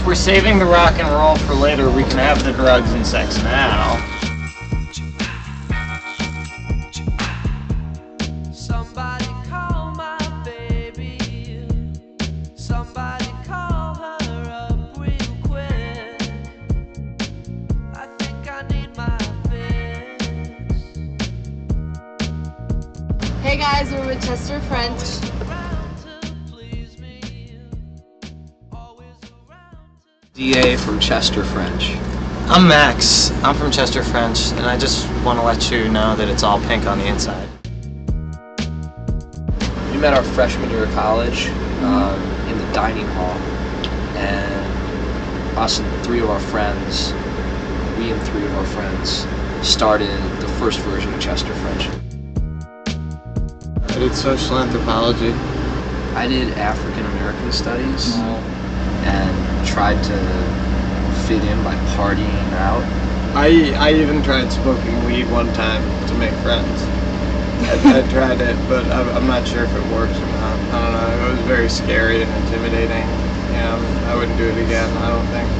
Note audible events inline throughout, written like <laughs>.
Since we're saving the rock and roll for later, we can have the drugs and sex now. Somebody call my baby. Somebody call her up real quick. I think I need my fix. Hey guys, we're with Chester French. DA from Chester French. I'm Max. I'm from Chester French, and I just want to let you know that it's all pink on the inside. We met our freshman year of college um, in the dining hall, and us and three of our friends, we and three of our friends, started the first version of Chester French. I did social anthropology. I did African American studies and tried to fit in by partying out. I I even tried smoking weed one time to make friends. I, I <laughs> tried it, but I'm, I'm not sure if it works or not. I don't know. It was very scary and intimidating. Yeah, I wouldn't do it again. I don't think.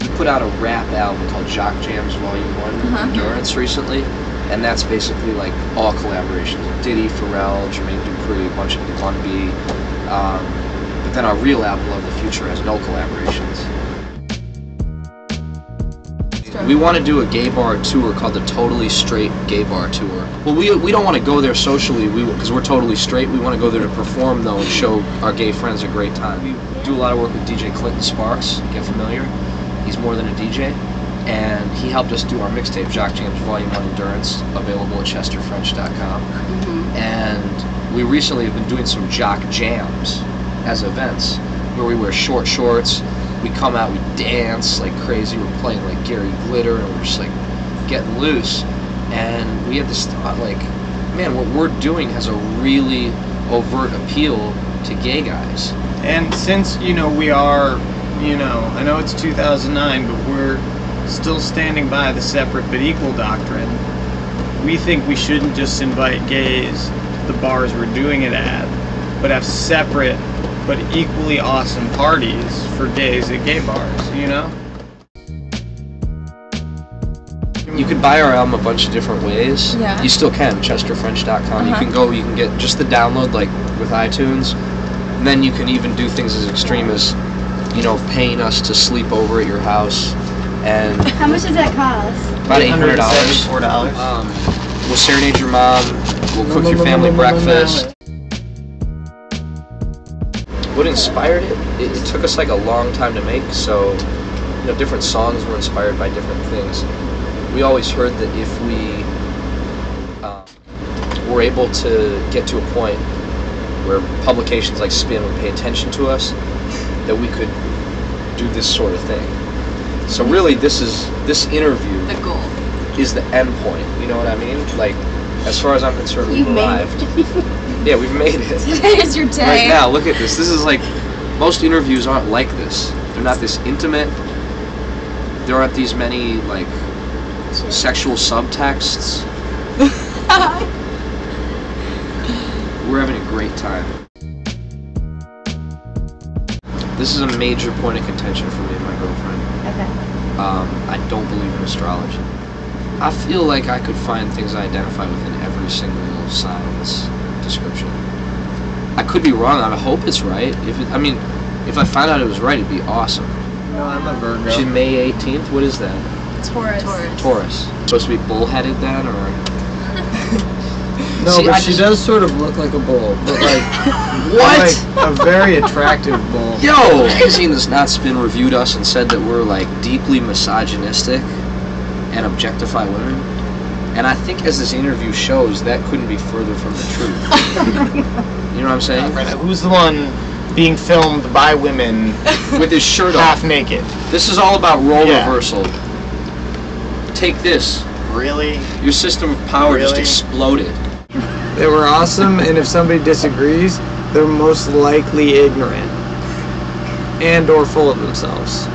We put out a rap album called Jock Jams Volume 1 Endurance recently, and that's basically like all collaborations. Diddy, Pharrell, Jermaine Dupri, a bunch of Bun B. Um, but then our real album, Love the Future, has no collaborations. We want to do a gay bar tour called the Totally Straight Gay Bar Tour. Well, we, we don't want to go there socially because we're totally straight. We want to go there to perform though and show our gay friends a great time. We do a lot of work with DJ Clinton Sparks. Get familiar? He's more than a DJ, and he helped us do our mixtape, Jock Jams Volume One Endurance, available at ChesterFrench.com. Mm-hmm. And we recently have been doing some Jock Jams as events where we wear short shorts. We come out, we dance like crazy. We're playing like Gary Glitter, and we're just like getting loose. And we had this thought, like, man, what we're doing has a really overt appeal to gay guys. And since you know we are, you know, I know it's 2009, but we're still standing by the separate but equal doctrine. We think we shouldn't just invite gays to the bars we're doing it at, but have separate but equally awesome parties for days at gay bars. You know. You could buy our album a bunch of different ways. Yeah. You still can, chesterfrench.com. You Uh-huh. can go, you can get just the download, like with iTunes. And then you can even do things as extreme as, you know, paying us to sleep over at your house. And <laughs> How much does that cost? about $800. Four dollars. Um, we'll serenade your mom. We'll cook your family breakfast. What inspired it? it? It took us like a long time to make, so you know, different songs were inspired by different things. We always heard that if we uh, were able to get to a point where publications like Spin would pay attention to us, that we could do this sort of thing. So really, this is this interview The goal. is the end point. You know what I mean? Like, as far as I'm concerned, we've You've made arrived. Yeah, we've made it. <laughs> Today is your day. Right now, look at this. This is like most interviews aren't like this. They're not this intimate. There aren't these many like sexual subtexts. <laughs> We're having a great time. This is a major point of contention for me and my girlfriend. Okay. Um, I don't believe in astrology. I feel like I could find things I identify with in every single sign's description. I could be wrong. I hope it's right. If it, I mean, if I find out it was right, it'd be awesome. No, I'm a Virgo. She's May 18th. What is that? Taurus. Taurus. Taurus. Supposed to be bullheaded then, or No, See, but I she just- does sort of look like a bull, but like <laughs> what? like a very attractive bull. Yo, magazine that's not spin reviewed us and said that we're like deeply misogynistic and objectify women. And I think as this interview shows, that couldn't be further from the truth. <laughs> you know what I'm saying? Who's the one being filmed by women <laughs> With his shirt off, half off. naked? This is all about role Yeah. reversal. Take this. Really? Your system of power just exploded. They were awesome, and if somebody disagrees, they're most likely ignorant and or full of themselves.